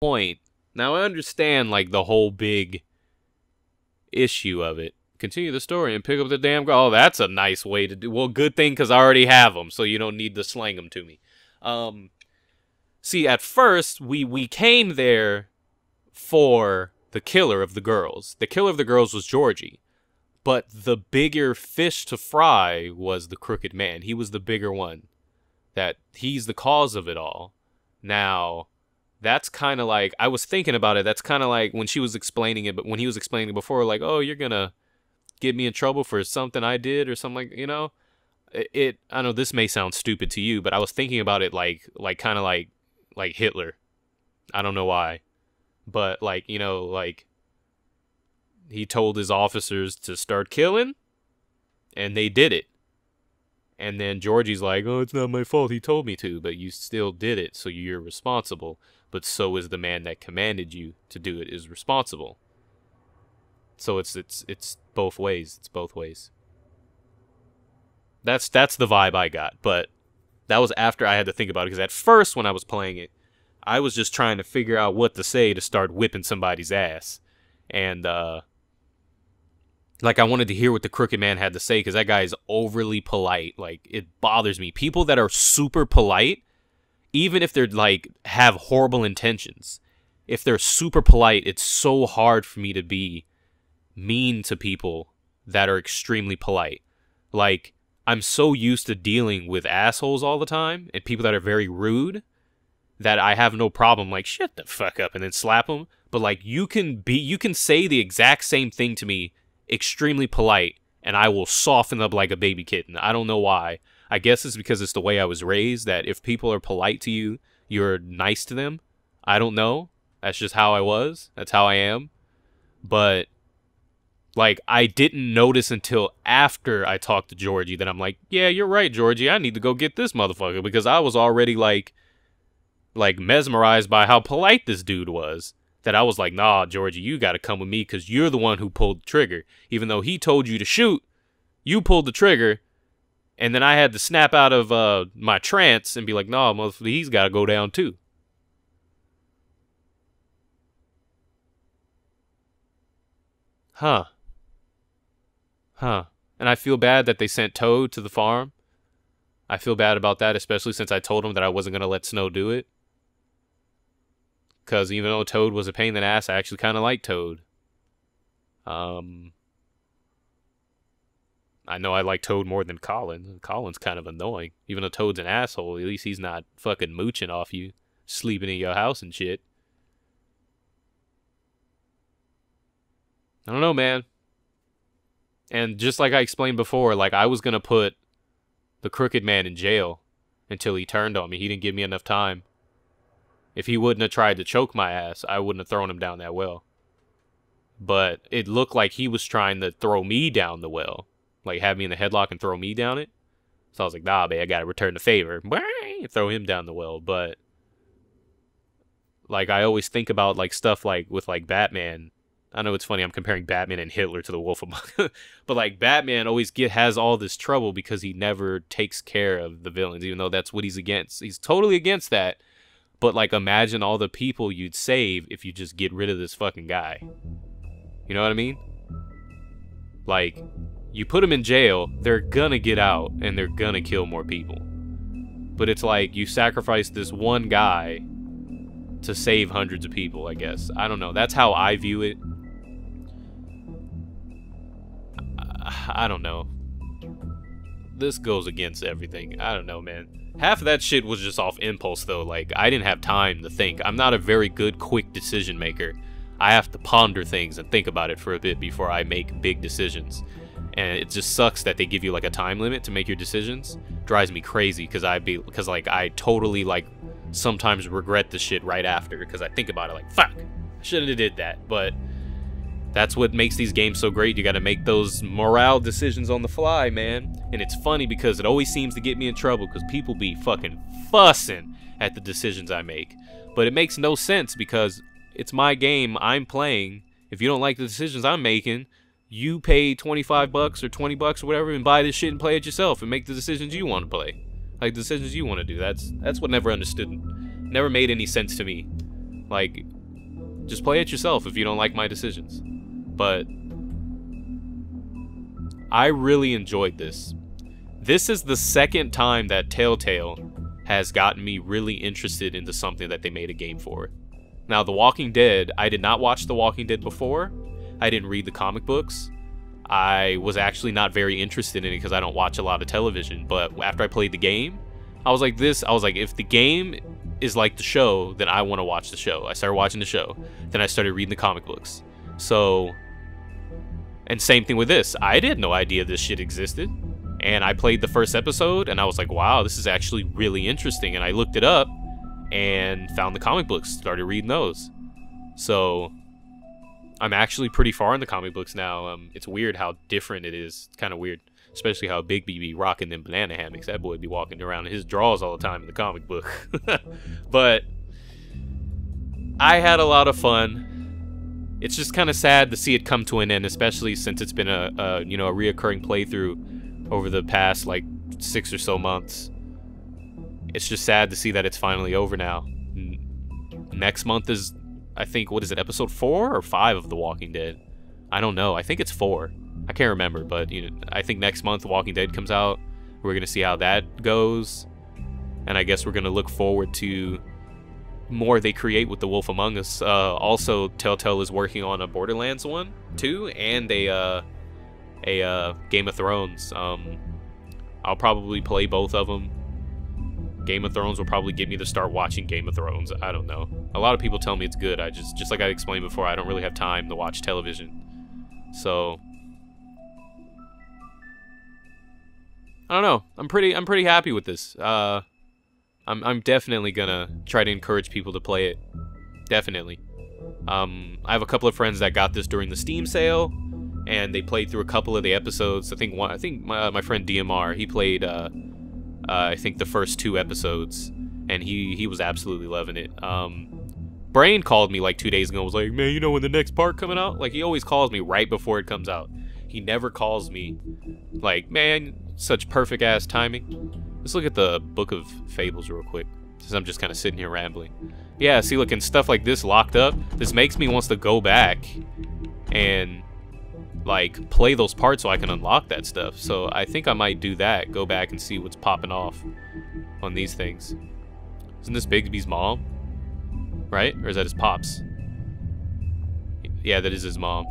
point. Now I understand like the whole big issue of it. Continue the story and pick up the damn girl. Oh, that's a nice way to do. Well, good thing because I already have them, so you don't need to slang them to me. Um, see, at first we we came there for the killer of the girls. The killer of the girls was Georgie, but the bigger fish to fry was the crooked man. He was the bigger one. That he's the cause of it all. Now, that's kind of like I was thinking about it. That's kind of like when she was explaining it, but when he was explaining it before, like, oh, you're gonna get me in trouble for something I did or something like, you know, it, it. I know this may sound stupid to you, but I was thinking about it like, like kind of like, like Hitler. I don't know why, but like you know, like he told his officers to start killing, and they did it. And then Georgie's like, "Oh, it's not my fault. He told me to, but you still did it, so you're responsible." But so is the man that commanded you to do it is responsible. So it's it's it's both ways. It's both ways. That's that's the vibe I got, but that was after I had to think about it because at first when I was playing it, I was just trying to figure out what to say to start whipping somebody's ass. And uh like I wanted to hear what the crooked man had to say because that guy is overly polite. Like it bothers me. People that are super polite, even if they're like have horrible intentions, if they're super polite, it's so hard for me to be mean to people that are extremely polite. Like I'm so used to dealing with assholes all the time and people that are very rude that I have no problem like shut the fuck up and then slap them. But like you can be you can say the exact same thing to me extremely polite and I will soften up like a baby kitten. I don't know why. I guess it's because it's the way I was raised that if people are polite to you, you're nice to them. I don't know. That's just how I was. That's how I am. But like I didn't notice until after I talked to Georgie that I'm like, "Yeah, you're right, Georgie. I need to go get this motherfucker because I was already like like mesmerized by how polite this dude was." That I was like, nah, Georgie, you got to come with me because you're the one who pulled the trigger. Even though he told you to shoot, you pulled the trigger. And then I had to snap out of uh, my trance and be like, nah, motherfucker, he's got to go down too. Huh. Huh. And I feel bad that they sent Toad to the farm. I feel bad about that, especially since I told him that I wasn't going to let Snow do it. Because even though Toad was a pain in the ass, I actually kind of like Toad. Um, I know I like Toad more than Colin. Colin's kind of annoying. Even though Toad's an asshole, at least he's not fucking mooching off you, sleeping in your house and shit. I don't know, man. And just like I explained before, like I was gonna put the crooked man in jail until he turned on me. He didn't give me enough time. If he wouldn't have tried to choke my ass, I wouldn't have thrown him down that well. But it looked like he was trying to throw me down the well. Like have me in the headlock and throw me down it. So I was like, nah, man, I gotta return the favor. Throw him down the well. But like I always think about like stuff like with like Batman. I know it's funny I'm comparing Batman and Hitler to the Wolf Among but like Batman always get has all this trouble because he never takes care of the villains, even though that's what he's against. He's totally against that. But like imagine all the people you'd save if you just get rid of this fucking guy. You know what I mean? Like you put them in jail, they're gonna get out and they're gonna kill more people. But it's like you sacrifice this one guy to save hundreds of people, I guess. I don't know. That's how I view it. I don't know. This goes against everything. I don't know, man. Half of that shit was just off impulse though, like I didn't have time to think. I'm not a very good quick decision maker. I have to ponder things and think about it for a bit before I make big decisions. And it just sucks that they give you like a time limit to make your decisions. Drives me crazy because I be because like I totally like sometimes regret the shit right after because I think about it like fuck, I shouldn't have did that. But that's what makes these games so great. You got to make those morale decisions on the fly, man. And it's funny because it always seems to get me in trouble because people be fucking fussing at the decisions I make. But it makes no sense because it's my game I'm playing. If you don't like the decisions I'm making, you pay 25 bucks or 20 bucks or whatever and buy this shit and play it yourself and make the decisions you want to play. Like the decisions you want to do. That's that's what never understood. Never made any sense to me Like, just play it yourself if you don't like my decisions. But I really enjoyed this. This is the second time that Telltale has gotten me really interested into something that they made a game for. Now, The Walking Dead, I did not watch The Walking Dead before. I didn't read the comic books. I was actually not very interested in it because I don't watch a lot of television. But after I played the game, I was like, this, I was like, if the game is like the show, then I want to watch the show. I started watching the show. Then I started reading the comic books. So, and same thing with this. I had no idea this shit existed. And I played the first episode and I was like, wow, this is actually really interesting. And I looked it up and found the comic books, started reading those. So I'm actually pretty far in the comic books now. Um, it's weird how different it is. It's kind of weird, especially how Bigby be rocking them banana hammocks. That boy be walking around in his drawers all the time in the comic book. but I had a lot of fun. It's just kind of sad to see it come to an end, especially since it's been a, a you know a reoccurring playthrough over the past like six or so months. It's just sad to see that it's finally over now. Next month is I think what is it, episode four or five of The Walking Dead? I don't know. I think it's four. I can't remember, but you know, I think next month The Walking Dead comes out. We're gonna see how that goes, and I guess we're gonna look forward to more they create with The Wolf Among Us. Uh, also, Telltale is working on a Borderlands one too, and a uh, a uh, Game of Thrones. Um, I'll probably play both of them. Game of Thrones will probably get me to start watching Game of Thrones. I don't know. A lot of people tell me it's good. I just, just like I explained before, I don't really have time to watch television. So, I don't know. I'm pretty, I'm pretty happy with this. Uh, I'm, I'm definitely gonna try to encourage people to play it. Definitely. Um, I have a couple of friends that got this during the Steam sale, and they played through a couple of the episodes. I think one, I think my, my friend DMR, he played, uh, uh, I think the first two episodes, and he he was absolutely loving it. Um, Brain called me like two days ago. and Was like, man, you know when the next part coming out? Like he always calls me right before it comes out. He never calls me like, man, such perfect ass timing. Let's look at the Book of Fables real quick, since I'm just kind of sitting here rambling. Yeah, see, looking stuff like this locked up. This makes me wants to go back and like play those parts so I can unlock that stuff. So I think I might do that. Go back and see what's popping off on these things. Isn't this Bigby's mom? Right? Or is that his pops? Yeah, that is his mom.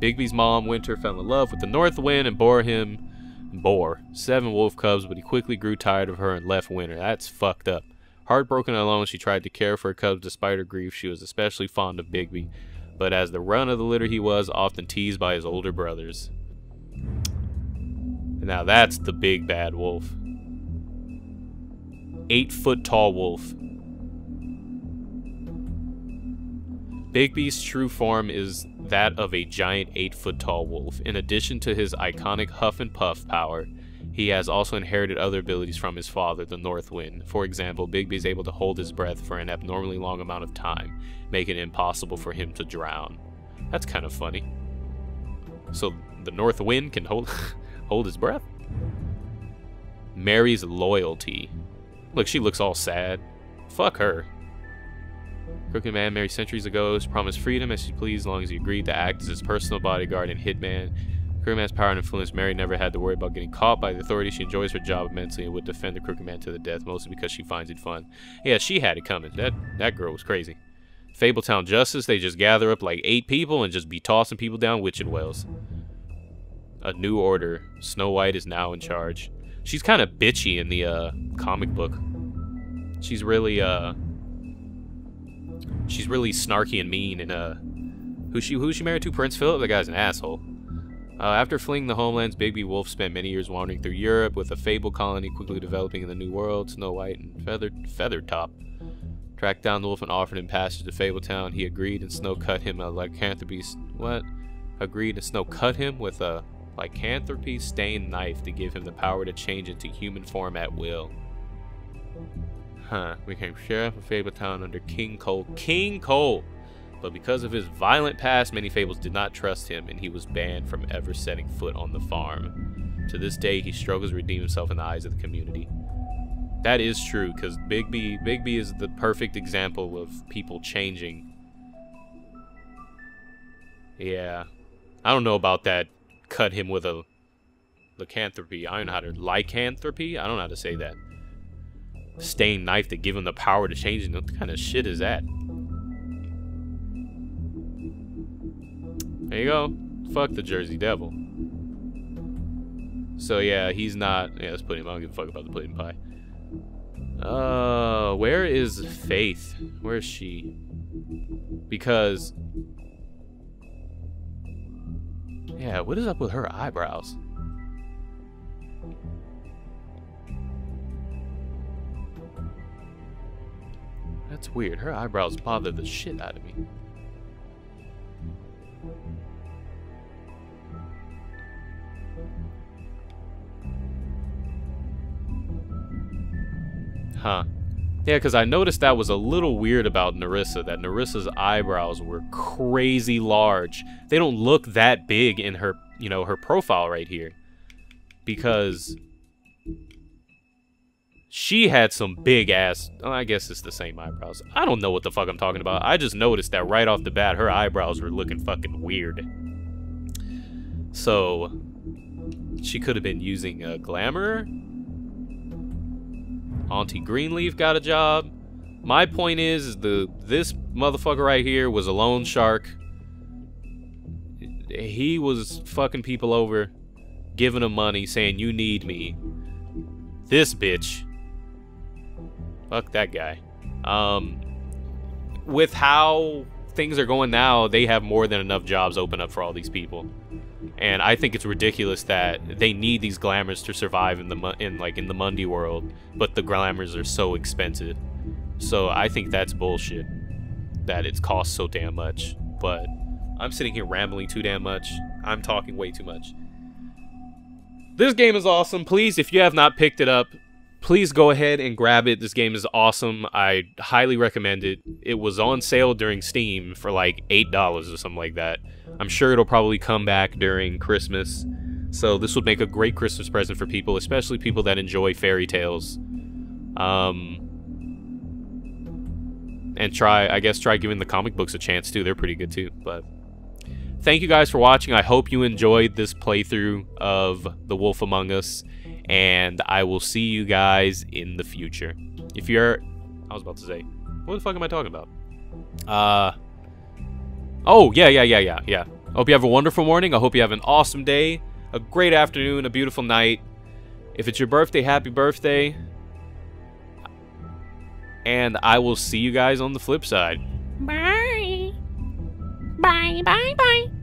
Bigby's mom, Winter, fell in love with the North Wind and bore him bore seven wolf cubs, but he quickly grew tired of her and left Winter. That's fucked up. Heartbroken and alone, she tried to care for her cubs despite her grief. She was especially fond of Bigby but as the run of the litter he was, often teased by his older brothers. Now that's the big bad wolf. Eight foot tall wolf. Bigby's true form is that of a giant 8 foot tall wolf. In addition to his iconic huff and puff power, he has also inherited other abilities from his father, the North Wind. For example, Bigby is able to hold his breath for an abnormally long amount of time, making it impossible for him to drown. That's kind of funny. So the North Wind can hold hold his breath? Mary's loyalty. Look, she looks all sad. Fuck her. Crooked Man married centuries ago promised freedom as she pleased as long as he agreed to act as his personal bodyguard and hitman Crooked Man's power and influence, Mary never had to worry about getting caught by the authorities. She enjoys her job immensely and would defend the Crooked Man to the death, mostly because she finds it fun. Yeah, she had it coming. That that girl was crazy. Fabletown Justice, they just gather up like eight people and just be tossing people down witching wells. A new order. Snow White is now in charge. She's kind of bitchy in the uh, comic book. She's really uh, she's really snarky and mean. And uh, who she who she married to? Prince Philip. The guy's an asshole. Uh, after fleeing the homelands, Bigby Wolf spent many years wandering through Europe, with a fable colony quickly developing in the New World. Snow White and Feathered Feathertop tracked down the wolf and offered him passage to Fabletown. He agreed, and Snow cut him a lycanthropy. What? Agreed, and Snow cut him with a lycanthropy stained knife to give him the power to change into human form at will. Huh. Became sheriff of Fabletown under King Cole. King Cole! But because of his violent past, many fables did not trust him, and he was banned from ever setting foot on the farm. To this day, he struggles to redeem himself in the eyes of the community. That is true, because Bigby, Bigby is the perfect example of people changing. Yeah. I don't know about that cut him with a lycanthropy. I don't know how to lycanthropy? I don't know how to say that. Stained knife to give him the power to change. What kind of shit is that? There you go. Fuck the Jersey Devil. So yeah, he's not. Yeah, let's put him. I don't give a fuck about the pudding pie. Uh, where is Faith? Where is she? Because. Yeah, what is up with her eyebrows? That's weird. Her eyebrows bother the shit out of me. Huh. Yeah, because I noticed that was a little weird about Nerissa, that Nerissa's eyebrows were crazy large. They don't look that big in her, you know, her profile right here. Because she had some big ass, oh, I guess it's the same eyebrows. I don't know what the fuck I'm talking about. I just noticed that right off the bat, her eyebrows were looking fucking weird. So, she could have been using a glamour Auntie Greenleaf got a job. My point is, the this motherfucker right here was a loan shark. He was fucking people over, giving them money, saying, you need me. This bitch. Fuck that guy. Um, with how things are going now, they have more than enough jobs open up for all these people and I think it's ridiculous that they need these glamours to survive in the in like in the Mundy world, but the glamours are so expensive. So I think that's bullshit. That it costs so damn much. But I'm sitting here rambling too damn much. I'm talking way too much. This game is awesome. Please, if you have not picked it up, please go ahead and grab it. This game is awesome. I highly recommend it. It was on sale during Steam for like $8 or something like that. I'm sure it'll probably come back during Christmas. So this would make a great Christmas present for people, especially people that enjoy fairy tales. Um, and try, I guess, try giving the comic books a chance too. They're pretty good too. But thank you guys for watching. I hope you enjoyed this playthrough of The Wolf Among Us and I will see you guys in the future. If you're, I was about to say, what the fuck am I talking about? Uh, oh, yeah, yeah, yeah, yeah, yeah. Hope you have a wonderful morning. I hope you have an awesome day, a great afternoon, a beautiful night. If it's your birthday, happy birthday. And I will see you guys on the flip side. Bye. Bye, bye, bye.